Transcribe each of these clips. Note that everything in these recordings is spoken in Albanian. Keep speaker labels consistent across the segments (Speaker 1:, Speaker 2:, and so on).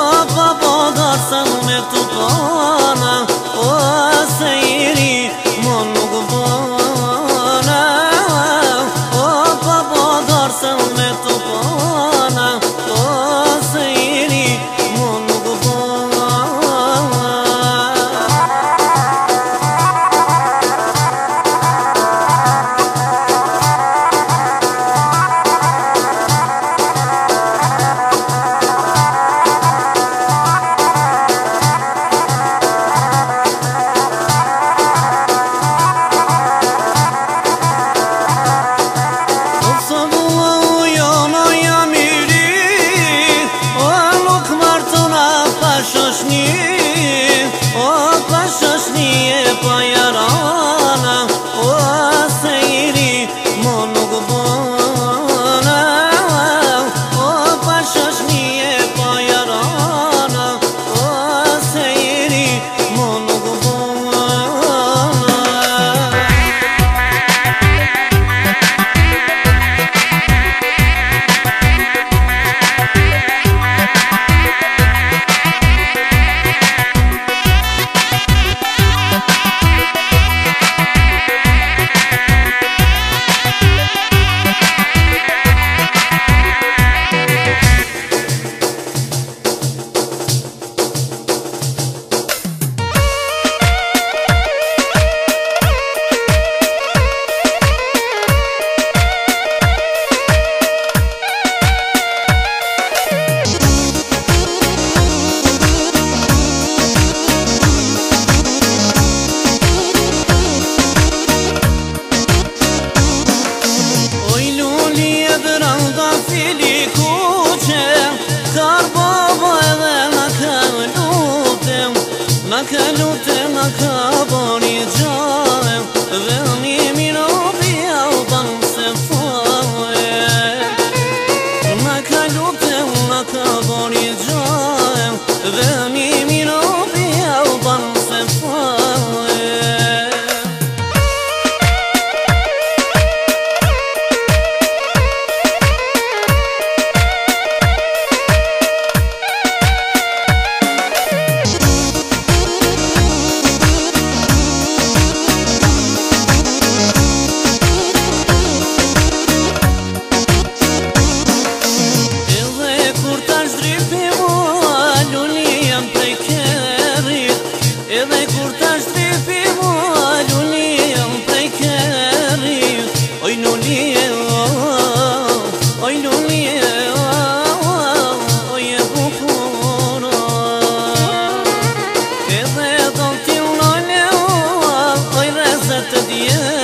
Speaker 1: Pa po ndasë në mërë të tona yeah.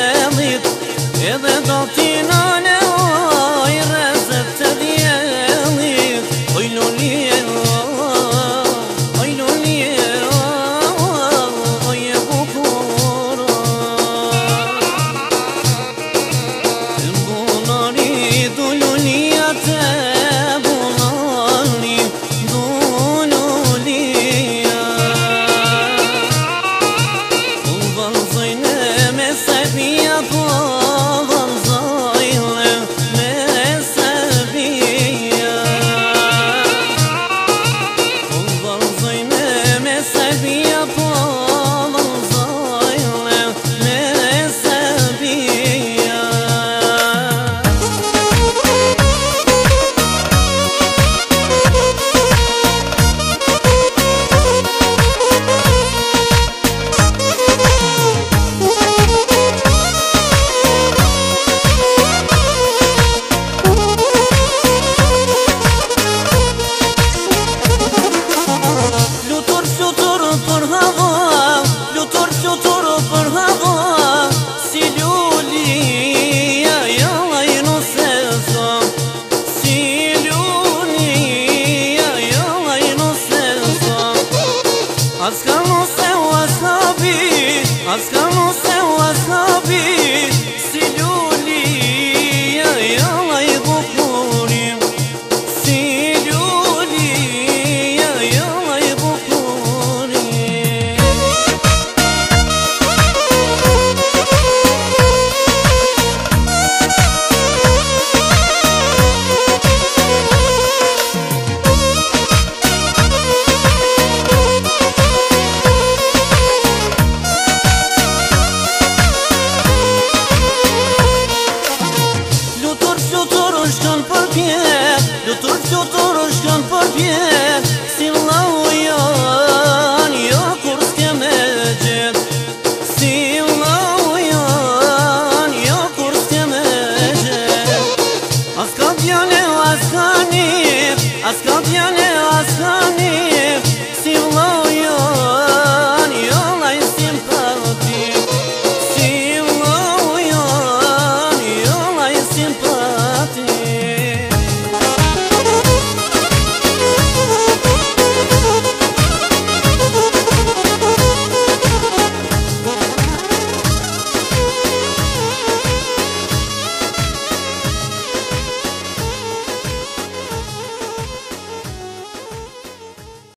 Speaker 1: go.